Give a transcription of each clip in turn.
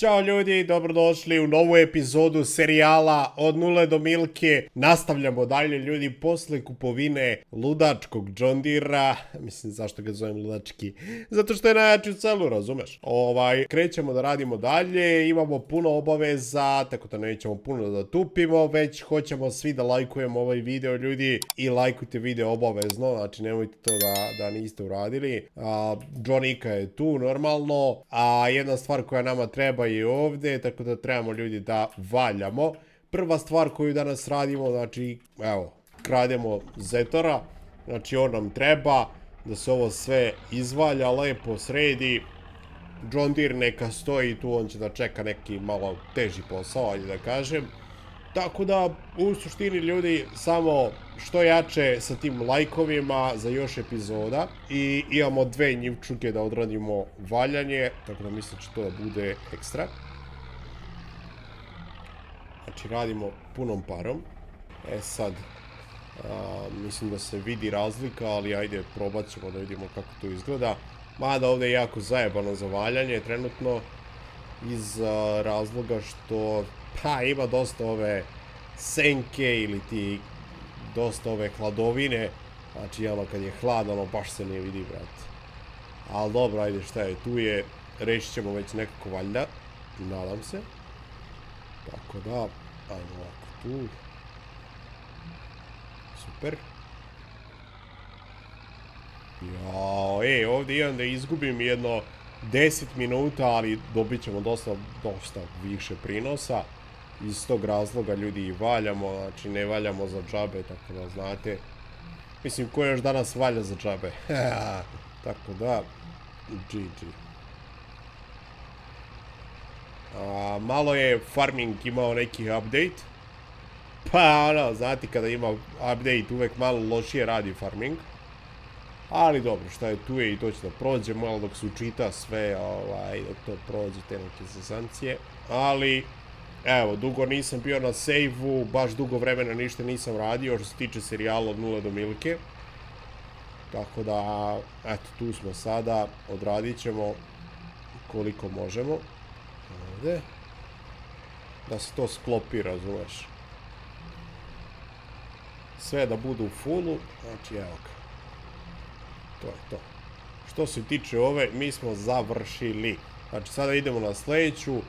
Ćao ljudi, dobrodošli u novu epizodu serijala Od nule do Milke. Nastavljamo dalje ljudi posle kupovine ludačkog John Deera. Mislim, zašto ga zovem ludački? Zato što je najjači u celu, razumeš? Ovaj, krećemo da radimo dalje, imamo puno obaveza, tako da nećemo puno da tupimo, već hoćemo svi da lajkujemo ovaj video ljudi i lajkujte video obavezno, znači nemojte to da, da niste uradili. A, John Ika je tu normalno, a jedna stvar koja nama treba i ovde, tako da trebamo ljudi da valjamo. Prva stvar koju danas radimo, znači, evo, krademo Zetora, znači on nam treba da se ovo sve izvalja, lepo sredi. John Deere neka stoji tu, on će da čeka neki malo teži posao, ajde da kažem. Tako da, u suštini ljudi, samo što jače sa tim lajkovima za još epizoda i imamo dve njivčuke da odradimo valjanje, tako da mislim da će to da bude ekstra. Znači radimo punom parom. E sad, a, mislim da se vidi razlika, ali ajde probat ćemo da vidimo kako to izgleda. Mada ovde je jako zajebano za valjanje trenutno iz a, razloga što pa ima dosta ove senke ili ti dosta ove hladovine. Znači, ono, kad je hladno, ono, baš se ne vidi, brate. Ali dobro, ajde, šta je, tu je, rešit ćemo već nekako valjda, nadam se. Tako da, ajde ovako tu. Super. Jao, e, ovdje imam da izgubim jedno 10 minuta, ali dobit ćemo dosta, dosta više prinosa. Iz tog razloga ljudi i valjamo, znači ne valjamo za džabe, tako da znate. Mislim, ko još danas valja za džabe? tako da, GG. A, malo je farming imao neki update. Pa, ono, znate, kada ima update, uvek malo lošije radi farming. Ali dobro, šta je tu je i to će da prođe, malo dok se učita sve, ovaj, dok to prođe, te neke sezancije. Ali, evo, dugo nisam bio na save-u, baš dugo vremena ništa nisam radio, što se tiče serijala od nule do milke. Tako da, eto, tu smo sada, odradit ćemo koliko možemo. Ovde. Da se to sklopi, razumeš. Sve da budu u fullu, znači evo ga. To je to. Što se tiče ove, mi smo završili. Znači sada idemo na sledeću.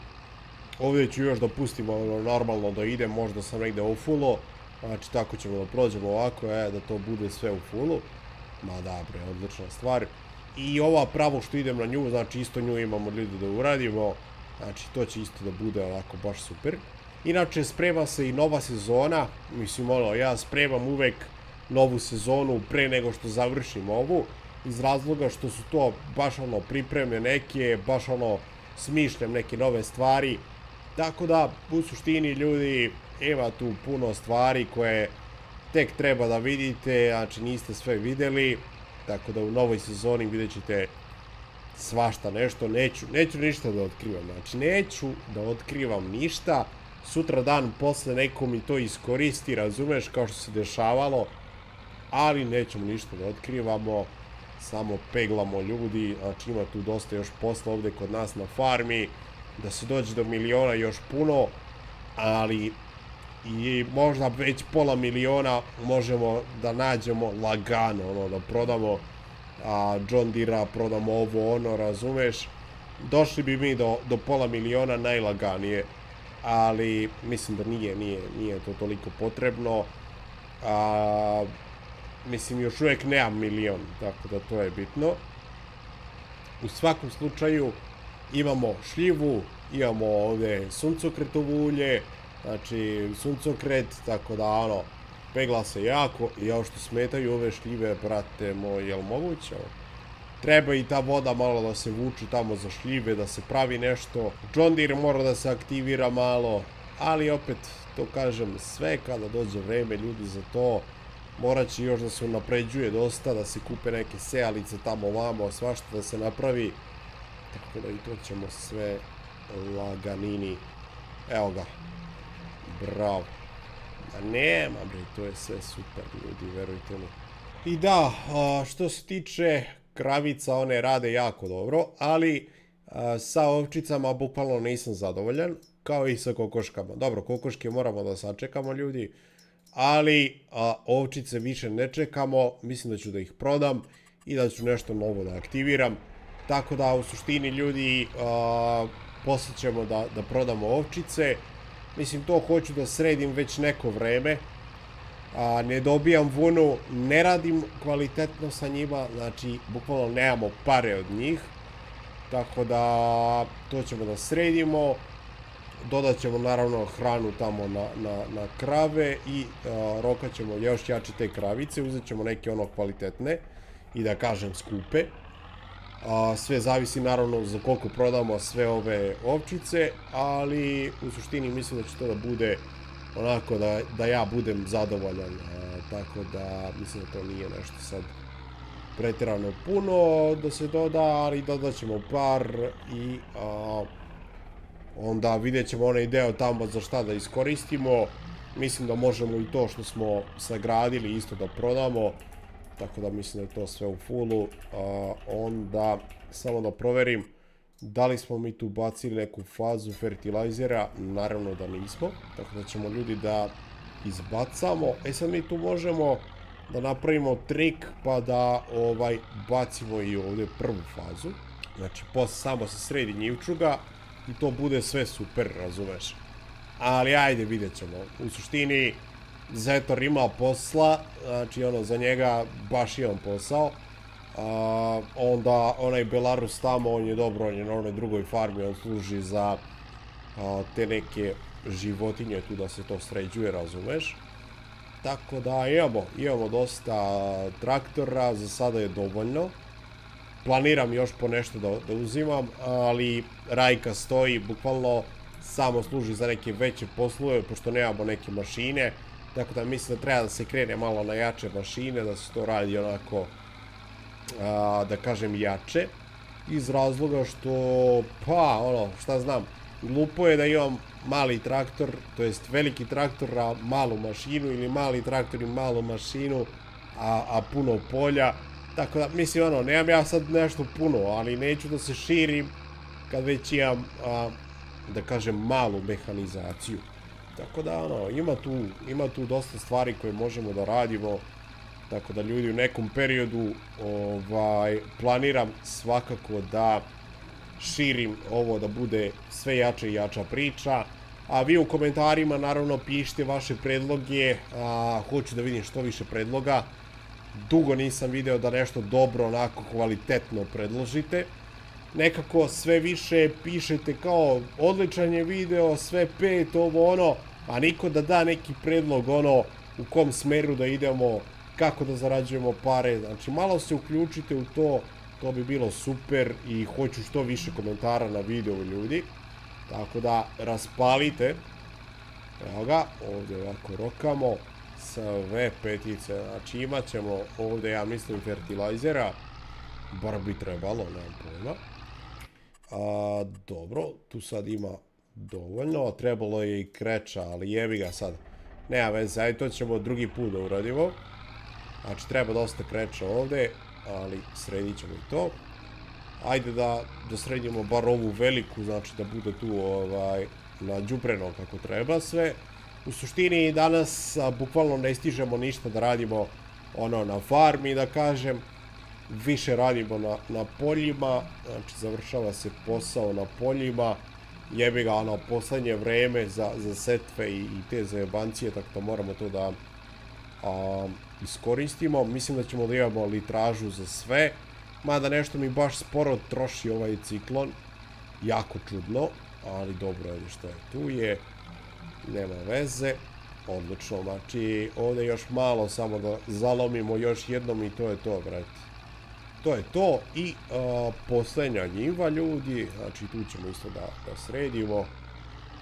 Ovdje ću još da pustimo normalno da ide, možda sam negde u fullo. Znači tako ćemo da prođemo ovako, e, da to bude sve u fullu. Ma da bre, odlična stvar. I ova pravo što idem na nju, znači isto nju imamo ljudi da uradimo. Znači to će isto da bude ovako baš super. Inače sprema se i nova sezona, mislim ono, ja spremam uvek novu sezonu pre nego što završim ovu, iz razloga što su to baš ono pripreme neke, baš ono smišljam neke nove stvari. Tako da, u suštini ljudi, ima tu puno stvari koje tek treba da vidite, znači niste sve videli, tako da u novoj sezoni vidjet ćete svašta nešto, neću, neću ništa da otkrivam, znači neću da otkrivam ništa, sutra dan posle neko mi to iskoristi, razumeš, kao što se dešavalo, ali nećemo ništa da otkrivamo, samo peglamo ljudi, znači ima tu dosta još posla ovde kod nas na farmi, da se dođe do miliona još puno, ali i možda već pola miliona možemo da nađemo lagano, ono, da prodamo a, John Deere prodamo ovo, ono, razumeš? Došli bi mi do, do pola miliona najlaganije, ali mislim da nije, nije, nije to toliko potrebno. A, mislim, još uvijek nemam milion, tako da to je bitno. U svakom slučaju imamo šljivu, imamo ovde suncokretovo ulje, znači suncokret, tako da ono, pegla se jako i ovo što smetaju ove šljive, brate moj, jel moguće? Treba i ta voda malo da se vuče tamo za šljive, da se pravi nešto. John Deere mora da se aktivira malo, ali opet, to kažem, sve kada dođe vreme ljudi za to, morat će još da se napređuje dosta, da se kupe neke sejalice tamo vamo, svašta da se napravi. Tako da i to ćemo sve laganini. Evo ga. Bravo. A nema bre, to je sve super ljudi, verujte mi. I da, što se tiče kravica, one rade jako dobro, ali sa ovčicama bukvalno nisam zadovoljan, kao i sa kokoškama. Dobro, kokoške moramo da sačekamo ljudi, ali ovčice više ne čekamo, mislim da ću da ih prodam i da ću nešto novo da aktiviram. Tako da u suštini ljudi a, posle ćemo da, da prodamo ovčice. Mislim to hoću da sredim već neko vreme. A, ne dobijam vunu, ne radim kvalitetno sa njima, znači bukvalno nemamo pare od njih. Tako da to ćemo da sredimo. Dodat ćemo naravno hranu tamo na, na, na krave i a, rokat ćemo još jače te kravice. Uzet ćemo neke ono kvalitetne i da kažem skupe. A, sve zavisi naravno za koliko prodamo sve ove ovčice, ali u suštini mislim da će to da bude onako da, da ja budem zadovoljan. A, tako da mislim da to nije nešto sad pretirano puno da se doda, ali dodat ćemo par i a, onda vidjet ćemo onaj deo tamo za šta da iskoristimo. Mislim da možemo i to što smo sagradili isto da prodamo. Tako da mislim da je to sve u fullu. A, onda samo da proverim da li smo mi tu bacili neku fazu fertilizera. Naravno da nismo. Tako da ćemo ljudi da izbacamo. E sad mi tu možemo da napravimo trik pa da ovaj bacimo i ovde prvu fazu. Znači, posle samo se sredi njivčuga i to bude sve super, razumeš? Ali ajde, vidjet ćemo. U suštini, Zetor ima posla, znači ono, za njega baš imam posao. A, onda onaj Belarus tamo, on je dobro, on je na onoj drugoj farmi, on služi za te neke životinje tu da se to sređuje, razumeš? Tako da imamo, imamo dosta traktora, za sada je dovoljno. Planiram još po nešto da, da uzimam, ali Rajka stoji, bukvalno samo služi za neke veće poslove, pošto nemamo neke mašine. Tako da mislim da treba da se krene malo na jače mašine, da se to radi onako, a, da kažem, jače. Iz razloga što, pa, ono, šta znam, glupo je da imam mali traktor, to jest veliki traktor, a malu mašinu ili mali traktor i malu mašinu, a, a puno polja. Tako da, mislim, ono, nemam ja sad nešto puno, ali neću da se širim kad već imam, a, da kažem, malu mehanizaciju. Tako da, ono, ima tu, ima tu dosta stvari koje možemo da radimo, tako da ljudi u nekom periodu ovaj, planiram svakako da širim ovo da bude sve jača i jača priča. A vi u komentarima naravno pišite vaše predloge, a, hoću da vidim što više predloga. Dugo nisam video da nešto dobro, onako kvalitetno predložite. Nekako sve više pišete kao odličan je video, sve pet, ovo ono, a niko da da neki predlog ono u kom smeru da idemo, kako da zarađujemo pare. Znači malo se uključite u to, To bi bilo super i hoću što više komentara na video ljudi. Tako da raspalite. Evo ga, ovdje ovako rokamo. Sve petice. Znači imat ćemo ovdje, ja mislim, fertilizera. Bar bi trebalo, nemam pojma. A, dobro, tu sad ima dovoljno. Trebalo je i kreča, ali jebi ga sad. Nema veze, ajde to ćemo drugi put da uradimo. Znači treba dosta kreča ovdje ali sredit ćemo i to. Ajde da, da sredimo bar ovu veliku, znači da bude tu ovaj, na džubreno kako treba sve. U suštini danas a, bukvalno ne stižemo ništa da radimo ono na farmi, da kažem. Više radimo na, na poljima, znači završava se posao na poljima. Jebi ga ono poslednje vreme za, za setve i, i te zajebancije, tako da moramo to da a, iskoristimo. Mislim da ćemo da imamo litražu za sve. Mada nešto mi baš sporo troši ovaj ciklon. Jako čudno. Ali dobro je što je tu je. Nema veze. Odlično. Znači ovde još malo samo da zalomimo još jednom i to je to, brate. To je to i poslednja njiva ljudi. Znači tu ćemo isto da, da sredimo.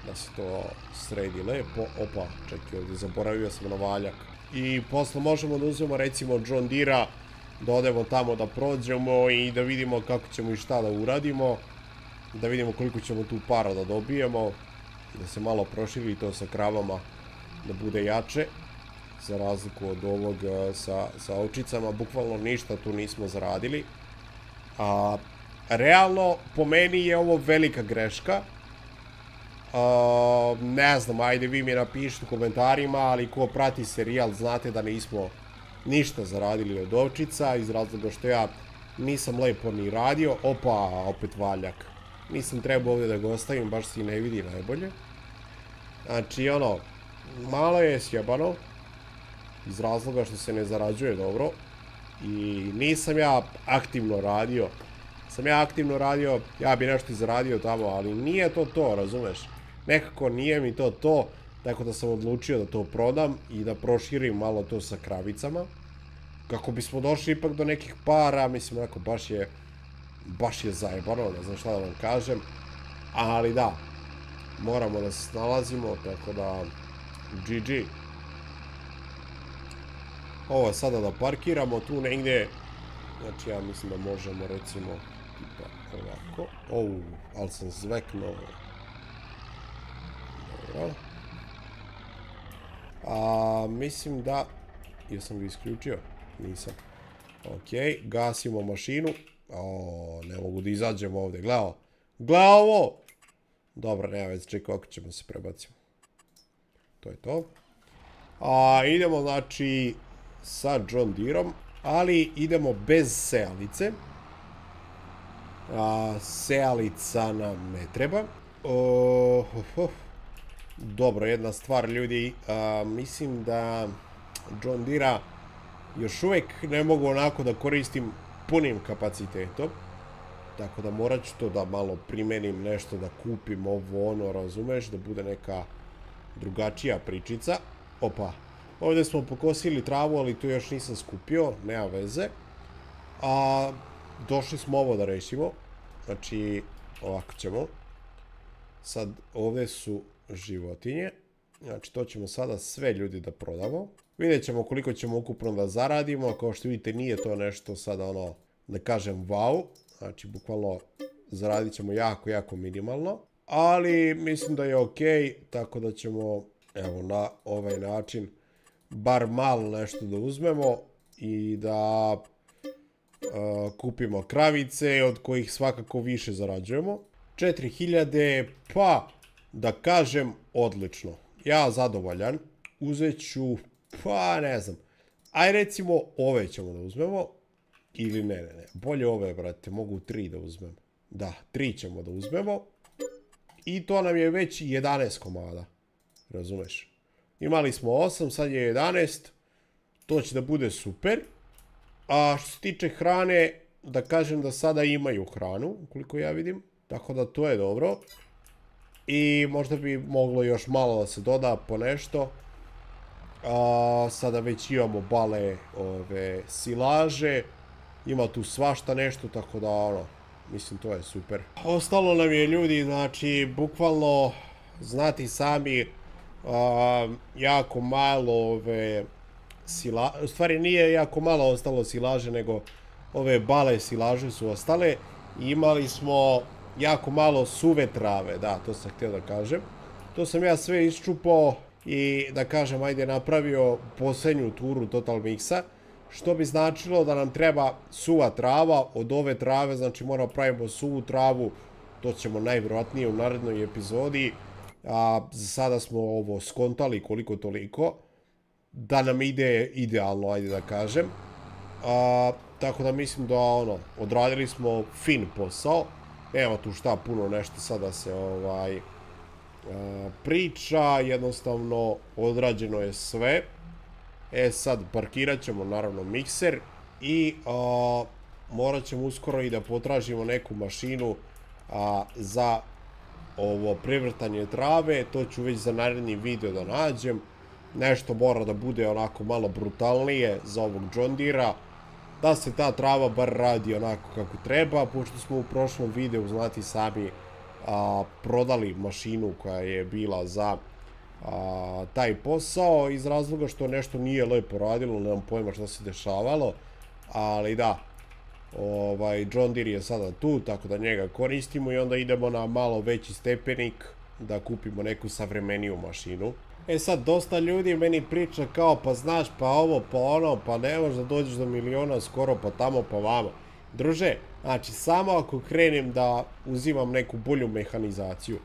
Da se to sredi lepo. Opa, čekaj ovde, zaboravio sam na valjak i posle možemo da uzmemo recimo John Deere-a, da odemo tamo da prođemo i da vidimo kako ćemo i šta da uradimo, da vidimo koliko ćemo tu para da dobijemo, da se malo proširi to sa kravama, da bude jače, za razliku od ovog sa, sa očicama, bukvalno ništa tu nismo zaradili, a realno, po meni je ovo velika greška. Uh, ne znam, ajde vi mi napišite u komentarima, ali ko prati serijal, znate da nismo ništa zaradili od ovčica, iz razloga što ja nisam lepo ni radio. Opa, opet valjak. Nisam trebao ovdje da ga ostavim, baš se ne vidi najbolje. Znači, ono, malo je sjebano, iz razloga što se ne zarađuje dobro. I nisam ja aktivno radio. Sam ja aktivno radio, ja bi nešto zaradio tamo, ali nije to to, razumeš? Nekako nije mi to to, tako da sam odlučio da to prodam i da proširim malo to sa kravicama. Kako bismo došli ipak do nekih para, mislim, onako, baš je, baš je zajebano, ne znam šta da vam kažem. Ali da, moramo da se snalazimo, tako da, GG. Ovo sada da parkiramo tu negdje, znači ja mislim da možemo recimo, tipa ovako, ovu, ali sam zveknuo. Dobro. A, mislim da, jesam ga isključio? Nisam. Ok, gasimo mašinu. O, ne mogu da izađem ovdje. Gledao ovo! Dobro, nema već, čekaj, kako ćemo se prebacimo. To je to. A, idemo, znači, sa John Deerom, ali idemo bez sejalice. A, sejalica nam ne treba. O, Dobro, jedna stvar, ljudi, a, mislim da John Deera još uvijek ne mogu onako da koristim punim kapacitetom. Tako da morat ću to da malo primenim nešto, da kupim ovo ono, razumeš, da bude neka drugačija pričica. Opa, ovdje smo pokosili travu, ali to još nisam skupio, nema veze. A, došli smo ovo da rešimo. Znači, ovako ćemo. Sad, ovdje su životinje. Znači, to ćemo sada sve ljudi da prodamo. Vidjet ćemo koliko ćemo ukupno da zaradimo. Kao što vidite, nije to nešto sada ono, da kažem wow. Znači, bukvalno zaradit ćemo jako, jako minimalno. Ali mislim da je ok, tako da ćemo, evo, na ovaj način bar malo nešto da uzmemo i da uh, kupimo kravice od kojih svakako više zarađujemo. 4000, pa da kažem odlično. Ja zadovoljan. Uzet ću, pa ne znam. Aj recimo ove ćemo da uzmemo. Ili ne, ne, ne. Bolje ove, brate. Mogu tri da uzmem. Da, tri ćemo da uzmemo. I to nam je već 11 komada. Razumeš? Imali smo 8, sad je 11. To će da bude super. A što se tiče hrane, da kažem da sada imaju hranu, koliko ja vidim. Tako da to je dobro. I možda bi moglo još malo da se doda po nešto. A, sada već imamo bale ove silaže. Ima tu svašta nešto, tako da ono, mislim to je super. Ostalo nam je ljudi, znači, bukvalno, znati sami, a, jako malo ove sila, u stvari nije jako malo ostalo silaže, nego ove bale silaže su ostale. Imali smo jako malo suve trave, da, to sam htio da kažem. To sam ja sve isčupao i da kažem, ajde, napravio posljednju turu Total Mixa, što bi značilo da nam treba suva trava, od ove trave, znači moramo pravimo suvu travu, to ćemo najvjerojatnije u narednoj epizodi, a za sada smo ovo skontali koliko toliko, da nam ide idealno, ajde da kažem. A, tako da mislim da ono, odradili smo fin posao. Evo tu šta puno nešto sada se ovaj a, priča, jednostavno odrađeno je sve. E sad parkirat ćemo naravno mikser i a, morat ćemo uskoro i da potražimo neku mašinu a, za ovo prevrtanje trave, to ću već za naredni video da nađem. Nešto mora da bude onako malo brutalnije za ovog John Deera, da se ta trava bar radi onako kako treba, pošto smo u prošlom videu, znati sami, a, prodali mašinu koja je bila za a, taj posao, iz razloga što nešto nije lepo radilo, nemam pojma šta se dešavalo, ali da, ovaj, John Deere je sada tu, tako da njega koristimo i onda idemo na malo veći stepenik da kupimo neku savremeniju mašinu. E sad, dosta ljudi meni priča kao, pa znaš, pa ovo, pa ono, pa ne možeš da dođeš do miliona skoro, pa tamo, pa vamo. Druže, Znači, samo ako krenem da uzimam neku bolju mehanizaciju,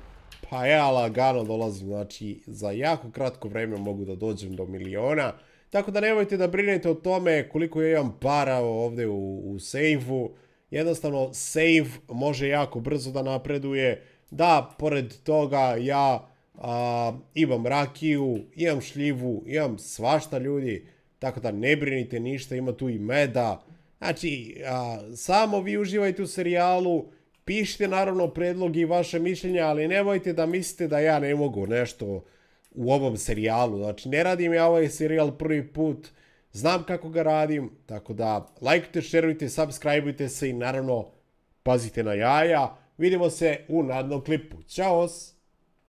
pa ja lagano dolazim, znači, za jako kratko vreme mogu da dođem do miliona, tako da nemojte da brinete o tome koliko ja imam para ovde u, u sejfu, jednostavno save može jako brzo da napreduje, da, pored toga ja a, imam rakiju, imam šljivu, imam svašta ljudi, tako da ne brinite ništa, ima tu i meda, Znači, a, samo vi uživajte u serijalu, pišite naravno predlogi i vaše mišljenja, ali nemojte da mislite da ja ne mogu nešto u ovom serijalu. Znači, ne radim ja ovaj serijal prvi put, znam kako ga radim, tako da lajkujte, šerujte, subscribeujte se i naravno pazite na jaja. Vidimo se u nadnom klipu. Ćao!